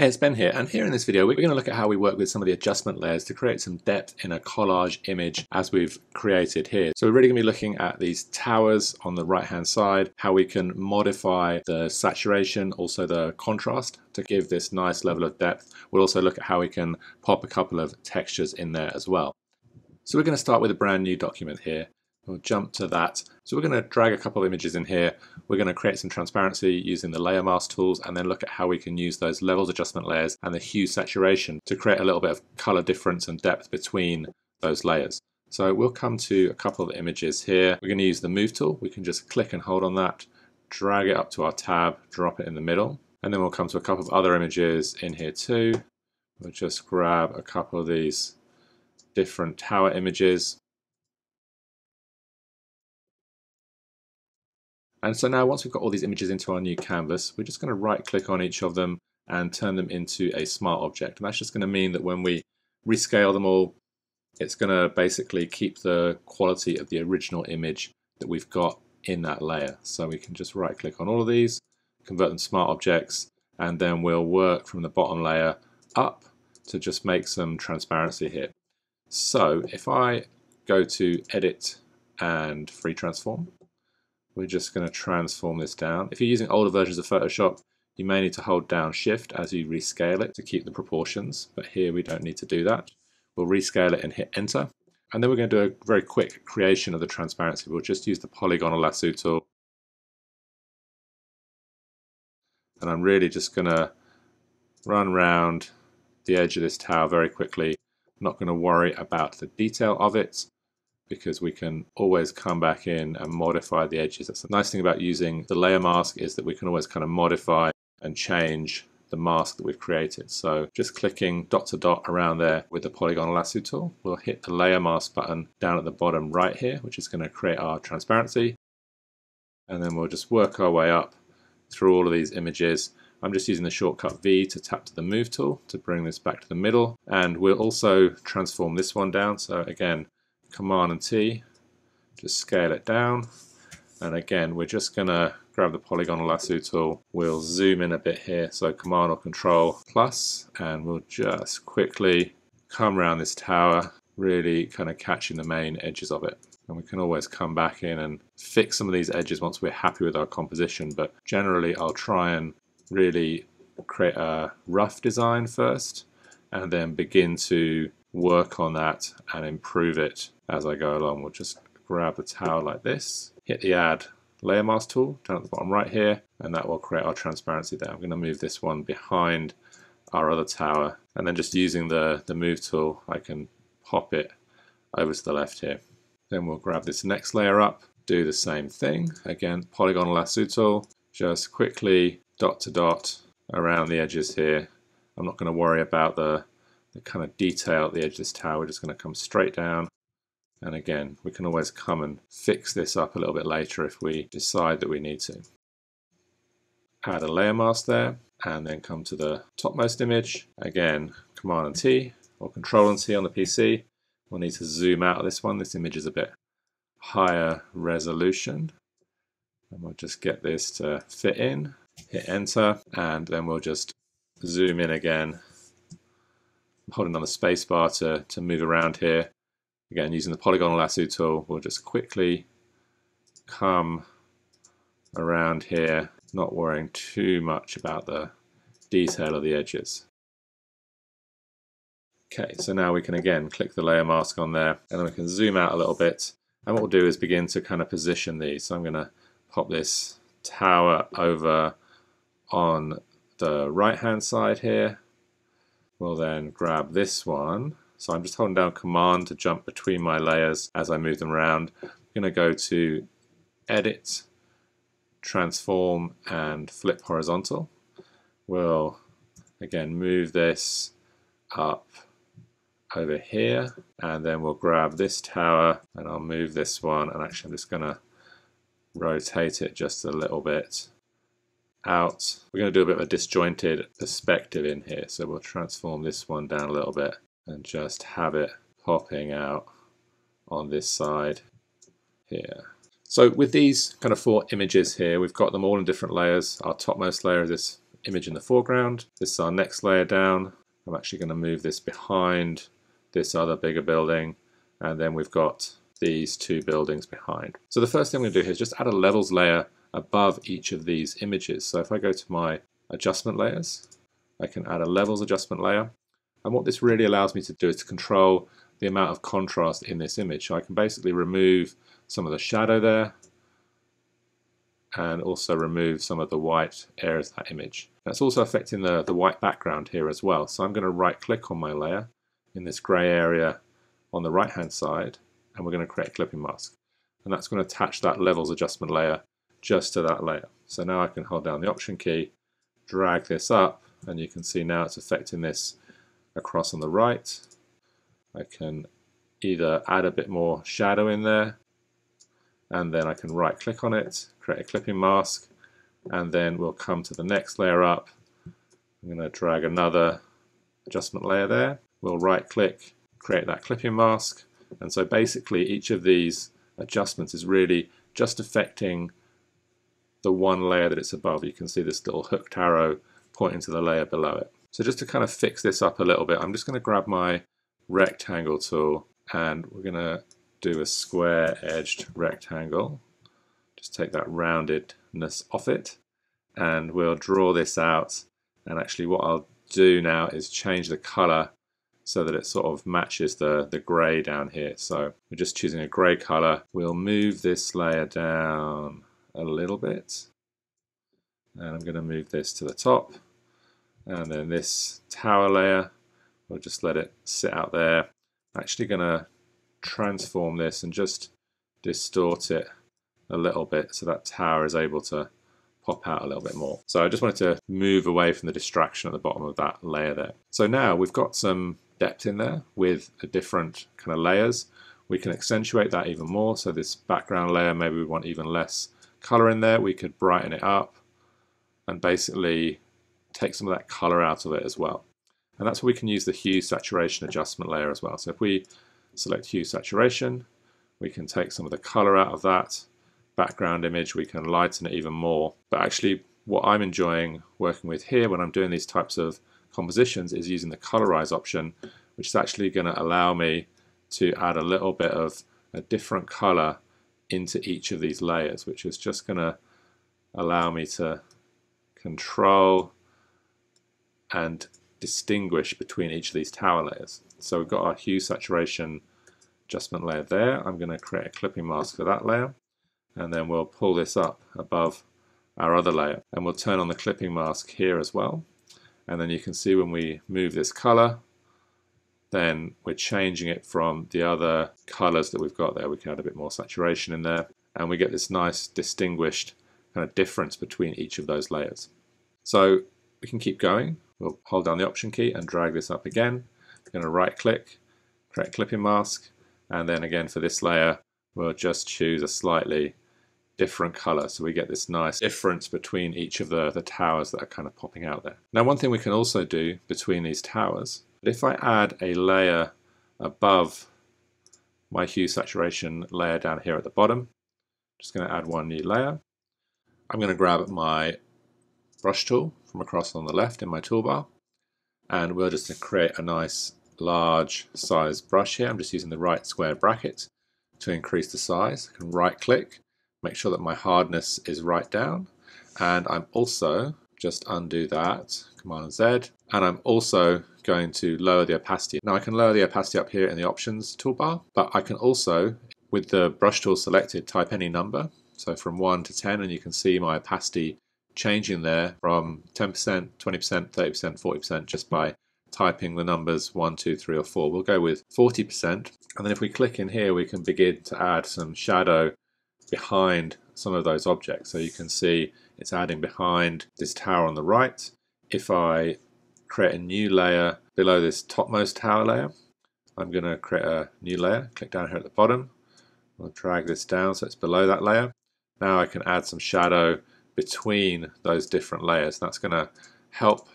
Hey, it's Ben here, and here in this video we're going to look at how we work with some of the adjustment layers to create some depth in a collage image as we've created here. So we're really going to be looking at these towers on the right hand side, how we can modify the saturation, also the contrast to give this nice level of depth. We'll also look at how we can pop a couple of textures in there as well. So we're going to start with a brand new document here. We'll jump to that. So we're going to drag a couple of images in here. We're going to create some transparency using the layer mask tools and then look at how we can use those levels adjustment layers and the hue saturation to create a little bit of color difference and depth between those layers. So we'll come to a couple of images here. We're going to use the move tool. We can just click and hold on that, drag it up to our tab, drop it in the middle. And then we'll come to a couple of other images in here too. We'll just grab a couple of these different tower images And so now once we've got all these images into our new canvas, we're just going to right click on each of them and turn them into a smart object. And that's just going to mean that when we rescale them all, it's going to basically keep the quality of the original image that we've got in that layer. So we can just right click on all of these, convert them to smart objects, and then we'll work from the bottom layer up to just make some transparency here. So if I go to edit and free transform, we're just going to transform this down. If you're using older versions of Photoshop, you may need to hold down shift as you rescale it to keep the proportions, but here we don't need to do that. We'll rescale it and hit enter. And then we're going to do a very quick creation of the transparency. We'll just use the polygonal lasso tool. And I'm really just going to run around the edge of this tower very quickly. I'm not going to worry about the detail of it because we can always come back in and modify the edges. That's the nice thing about using the layer mask is that we can always kind of modify and change the mask that we've created. So just clicking dot to dot around there with the polygon lasso tool, we'll hit the layer mask button down at the bottom right here, which is going to create our transparency. And then we'll just work our way up through all of these images. I'm just using the shortcut V to tap to the move tool to bring this back to the middle. And we'll also transform this one down. So again, Command and T, just scale it down. And again, we're just gonna grab the polygon lasso tool. We'll zoom in a bit here. So Command or Control plus, and we'll just quickly come around this tower, really kind of catching the main edges of it. And we can always come back in and fix some of these edges once we're happy with our composition. But generally, I'll try and really create a rough design first and then begin to work on that and improve it as I go along. We'll just grab the tower like this, hit the add layer mask tool down at the bottom right here, and that will create our transparency there. I'm going to move this one behind our other tower, and then just using the, the move tool, I can pop it over to the left here. Then we'll grab this next layer up, do the same thing. Again, polygonal lasso tool, just quickly dot to dot around the edges here. I'm not going to worry about the the kind of detail at the edge of this tower. We're just going to come straight down. And again, we can always come and fix this up a little bit later if we decide that we need to. Add a layer mask there, and then come to the topmost image. Again, Command and T, or Control and T on the PC. We'll need to zoom out of this one. This image is a bit higher resolution. And we'll just get this to fit in, hit enter, and then we'll just zoom in again holding on the spacebar to, to move around here. Again, using the polygonal lasso tool, we'll just quickly come around here, not worrying too much about the detail of the edges. Okay, so now we can again click the layer mask on there and then we can zoom out a little bit. And what we'll do is begin to kind of position these. So I'm going to pop this tower over on the right hand side here We'll then grab this one. So I'm just holding down Command to jump between my layers as I move them around. I'm going to go to Edit, Transform, and Flip Horizontal. We'll again move this up over here and then we'll grab this tower and I'll move this one and actually I'm just going to rotate it just a little bit out. We're going to do a bit of a disjointed perspective in here. So we'll transform this one down a little bit and just have it popping out on this side here. So with these kind of four images here, we've got them all in different layers. Our topmost layer is this image in the foreground. This is our next layer down. I'm actually going to move this behind this other bigger building and then we've got these two buildings behind. So the first thing I'm going to do here is just add a levels layer above each of these images. So if I go to my adjustment layers, I can add a levels adjustment layer. And what this really allows me to do is to control the amount of contrast in this image. So I can basically remove some of the shadow there and also remove some of the white areas of that image. That's also affecting the, the white background here as well. So I'm going to right click on my layer in this grey area on the right hand side and we're going to create a clipping mask. And that's going to attach that levels adjustment layer just to that layer. So now I can hold down the option key, drag this up, and you can see now it's affecting this across on the right. I can either add a bit more shadow in there, and then I can right click on it, create a clipping mask, and then we'll come to the next layer up. I'm going to drag another adjustment layer there. We'll right click, create that clipping mask, and so basically each of these adjustments is really just affecting the one layer that it's above. You can see this little hooked arrow pointing to the layer below it. So just to kind of fix this up a little bit, I'm just going to grab my rectangle tool and we're going to do a square edged rectangle. Just take that roundedness off it and we'll draw this out and actually what I'll do now is change the color so that it sort of matches the, the grey down here. So we're just choosing a grey color. We'll move this layer down a little bit. And I'm going to move this to the top. And then this tower layer, we'll just let it sit out there. I'm actually going to transform this and just distort it a little bit so that tower is able to pop out a little bit more. So I just wanted to move away from the distraction at the bottom of that layer there. So now we've got some depth in there with a different kind of layers. We can accentuate that even more. So this background layer, maybe we want even less color in there. We could brighten it up and basically take some of that color out of it as well. And that's where we can use the hue saturation adjustment layer as well. So if we select hue saturation, we can take some of the color out of that background image, we can lighten it even more. But actually what I'm enjoying working with here when I'm doing these types of compositions is using the colorize option, which is actually going to allow me to add a little bit of a different color into each of these layers, which is just going to allow me to control and distinguish between each of these tower layers. So we've got our hue saturation adjustment layer there. I'm going to create a clipping mask for that layer and then we'll pull this up above our other layer and we'll turn on the clipping mask here as well and then you can see when we move this color then we're changing it from the other colors that we've got there. We can add a bit more saturation in there and we get this nice distinguished kind of difference between each of those layers. So we can keep going. We'll hold down the option key and drag this up again. We're going to right click, create clipping mask, and then again for this layer, we'll just choose a slightly different color. So we get this nice difference between each of the, the towers that are kind of popping out there. Now one thing we can also do between these towers but if I add a layer above my hue saturation layer down here at the bottom, just going to add one new layer. I'm going to grab my brush tool from across on the left in my toolbar and we're just going to create a nice large size brush here. I'm just using the right square bracket to increase the size. I can right click, make sure that my hardness is right down and I'm also just undo that, Command Z, and I'm also going to lower the opacity. Now I can lower the opacity up here in the options toolbar, but I can also, with the brush tool selected, type any number. So from 1 to 10, and you can see my opacity changing there from 10%, 20%, 30%, 40% just by typing the numbers 1, 2, 3 or 4. We'll go with 40% and then if we click in here we can begin to add some shadow behind some of those objects. So you can see it's adding behind this tower on the right. If I create a new layer below this topmost tower layer, I'm going to create a new layer, click down here at the bottom, I'll drag this down so it's below that layer. Now I can add some shadow between those different layers. That's going to help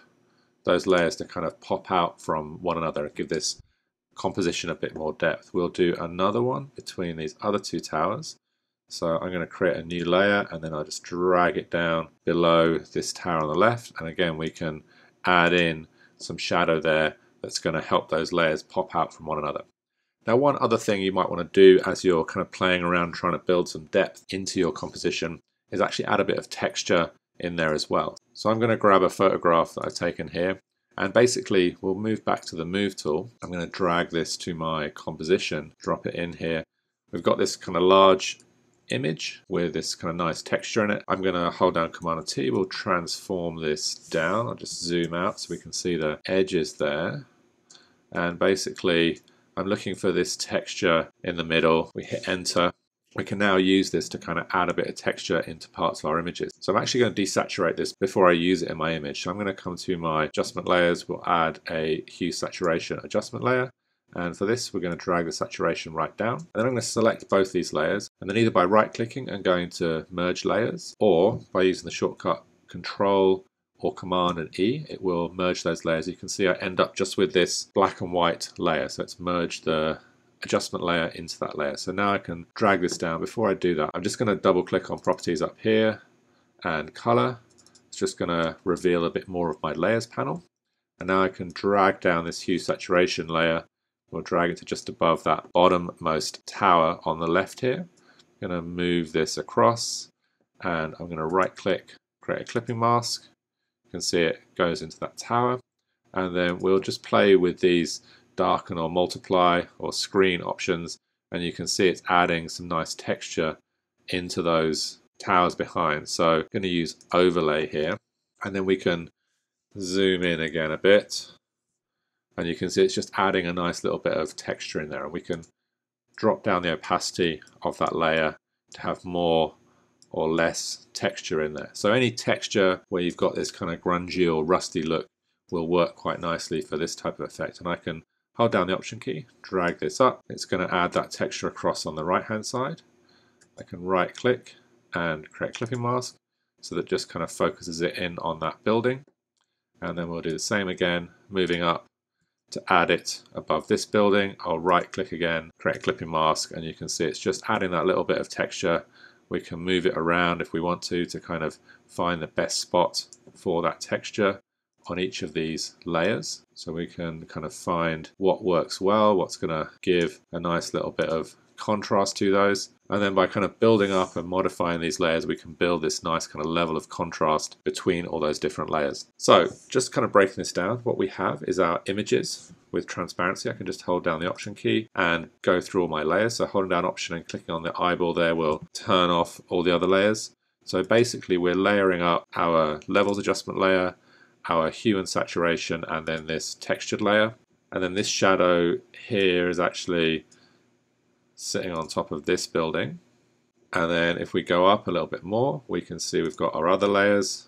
those layers to kind of pop out from one another and give this composition a bit more depth. We'll do another one between these other two towers. So I'm going to create a new layer and then I'll just drag it down below this tower on the left. And again, we can add in some shadow there that's going to help those layers pop out from one another. Now one other thing you might want to do as you're kind of playing around trying to build some depth into your composition is actually add a bit of texture in there as well. So I'm going to grab a photograph that I've taken here and basically we'll move back to the move tool. I'm going to drag this to my composition, drop it in here. We've got this kind of large image with this kind of nice texture in it. I'm going to hold down Command T, we'll transform this down. I'll just zoom out so we can see the edges there. And basically I'm looking for this texture in the middle. We hit enter. We can now use this to kind of add a bit of texture into parts of our images. So I'm actually going to desaturate this before I use it in my image. So I'm going to come to my adjustment layers. We'll add a hue saturation adjustment layer. And for this, we're going to drag the saturation right down. And then I'm going to select both these layers. And then either by right clicking and going to merge layers or by using the shortcut control or Command and E, it will merge those layers. You can see I end up just with this black and white layer. So it's merged the adjustment layer into that layer. So now I can drag this down. Before I do that, I'm just going to double click on properties up here and color. It's just going to reveal a bit more of my layers panel. And now I can drag down this hue saturation layer. We'll drag it to just above that bottommost tower on the left here. I'm going to move this across and I'm going to right click, create a clipping mask. You can see it goes into that tower. And then we'll just play with these darken or multiply or screen options and you can see it's adding some nice texture into those towers behind. So I'm going to use overlay here and then we can zoom in again a bit and you can see it's just adding a nice little bit of texture in there and we can drop down the opacity of that layer to have more or less texture in there. So any texture where you've got this kind of grungy or rusty look will work quite nicely for this type of effect. And I can hold down the option key, drag this up. It's going to add that texture across on the right hand side. I can right click and create clipping mask so that just kind of focuses it in on that building. And then we'll do the same again, moving up to add it above this building. I'll right click again, create a clipping mask, and you can see it's just adding that little bit of texture we can move it around if we want to to kind of find the best spot for that texture on each of these layers so we can kind of find what works well what's going to give a nice little bit of contrast to those and then by kind of building up and modifying these layers, we can build this nice kind of level of contrast between all those different layers. So just kind of breaking this down, what we have is our images with transparency. I can just hold down the option key and go through all my layers. So holding down option and clicking on the eyeball there will turn off all the other layers. So basically we're layering up our levels adjustment layer, our hue and saturation, and then this textured layer. And then this shadow here is actually sitting on top of this building. And then if we go up a little bit more, we can see we've got our other layers.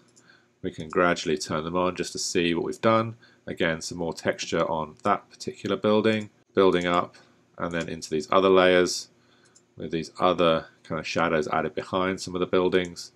We can gradually turn them on just to see what we've done. Again, some more texture on that particular building, building up and then into these other layers with these other kind of shadows added behind some of the buildings.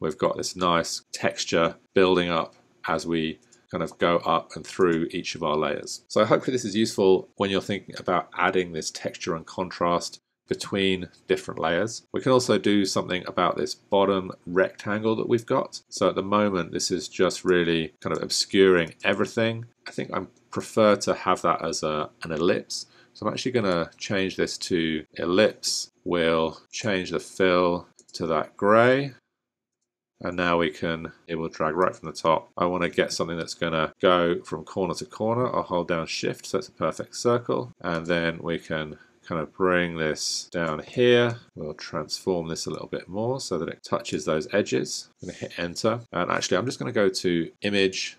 We've got this nice texture building up as we kind of go up and through each of our layers. So hopefully this is useful when you're thinking about adding this texture and contrast between different layers. We can also do something about this bottom rectangle that we've got. So at the moment, this is just really kind of obscuring everything. I think I prefer to have that as a, an ellipse. So I'm actually going to change this to ellipse. We'll change the fill to that gray and now we can it will drag right from the top. I want to get something that's going to go from corner to corner. I'll hold down shift so it's a perfect circle. And then we can kind of bring this down here. We'll transform this a little bit more so that it touches those edges. I'm going to hit enter. And actually I'm just going to go to image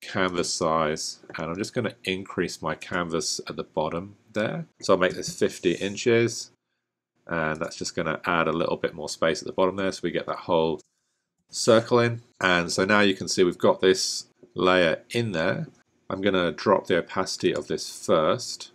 canvas size and I'm just going to increase my canvas at the bottom there. So I'll make this 50 inches and that's just going to add a little bit more space at the bottom there so we get that whole circle in and so now you can see we've got this layer in there I'm going to drop the opacity of this first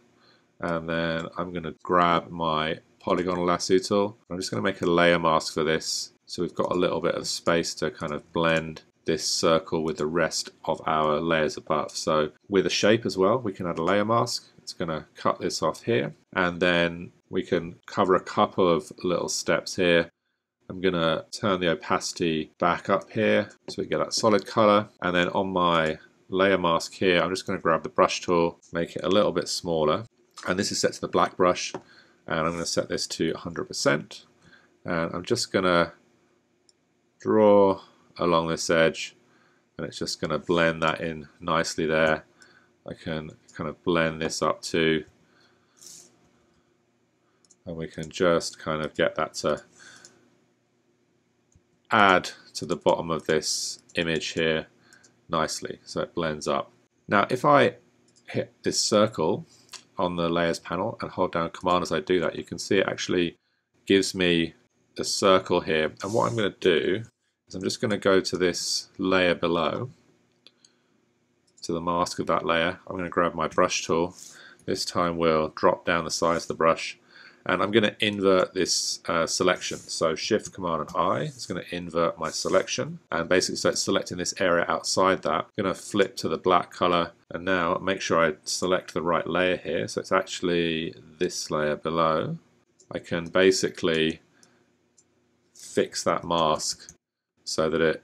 and then I'm going to grab my polygonal lasso tool I'm just going to make a layer mask for this so we've got a little bit of space to kind of blend this circle with the rest of our layers above. So with a shape as well, we can add a layer mask. It's going to cut this off here and then we can cover a couple of little steps here. I'm going to turn the opacity back up here so we get that solid color and then on my layer mask here I'm just going to grab the brush tool make it a little bit smaller and this is set to the black brush and I'm going to set this to 100% and I'm just going to draw along this edge and it's just going to blend that in nicely there. I can kind of blend this up too and we can just kind of get that to add to the bottom of this image here nicely so it blends up. Now if I hit this circle on the layers panel and hold down command as I do that you can see it actually gives me a circle here and what I'm going to do is I'm just going to go to this layer below to the mask of that layer. I'm going to grab my brush tool. This time we'll drop down the size of the brush and I'm going to invert this uh, selection. So Shift Command and I is going to invert my selection and basically so it's selecting this area outside that. I'm going to flip to the black color and now make sure I select the right layer here. So it's actually this layer below. I can basically fix that mask so that it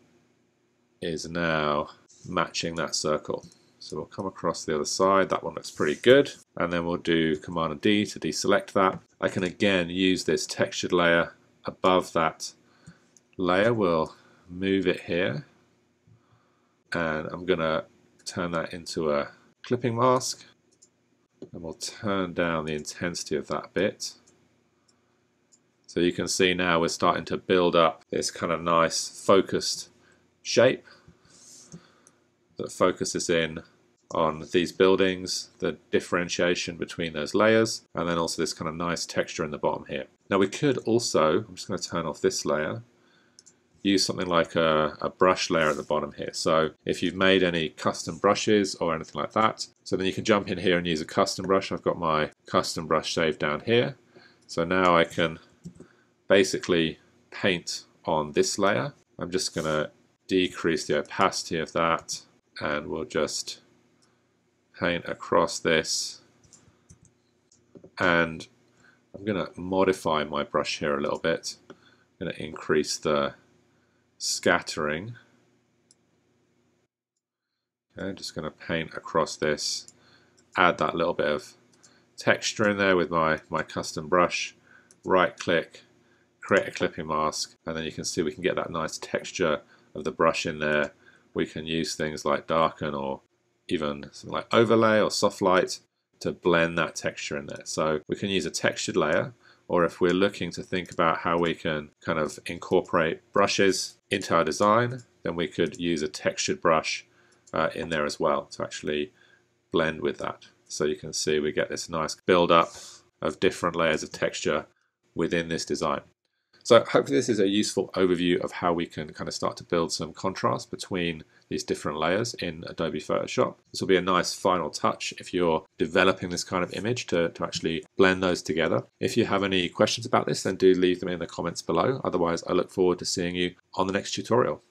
is now matching that circle. So we'll come across the other side, that one looks pretty good, and then we'll do Command and D to deselect that. I can again use this textured layer above that layer, we'll move it here, and I'm going to turn that into a clipping mask, and we'll turn down the intensity of that bit. So you can see now we're starting to build up this kind of nice focused shape that focuses in on these buildings, the differentiation between those layers, and then also this kind of nice texture in the bottom here. Now we could also, I'm just going to turn off this layer, use something like a, a, brush layer at the bottom here. So if you've made any custom brushes or anything like that, so then you can jump in here and use a custom brush. I've got my custom brush saved down here. So now I can basically paint on this layer. I'm just going to decrease the opacity of that and we'll just paint across this and I'm going to modify my brush here a little bit. I'm going to increase the scattering. Okay, I'm just going to paint across this, add that little bit of texture in there with my, my custom brush, right click, create a clipping mask, and then you can see we can get that nice texture of the brush in there. We can use things like darken or even something like overlay or soft light to blend that texture in there. So we can use a textured layer, or if we're looking to think about how we can kind of incorporate brushes into our design, then we could use a textured brush uh, in there as well to actually blend with that. So you can see we get this nice build up of different layers of texture within this design. So hopefully this is a useful overview of how we can kind of start to build some contrast between these different layers in Adobe Photoshop. This will be a nice final touch if you're developing this kind of image to, to actually blend those together. If you have any questions about this, then do leave them in the comments below. Otherwise, I look forward to seeing you on the next tutorial.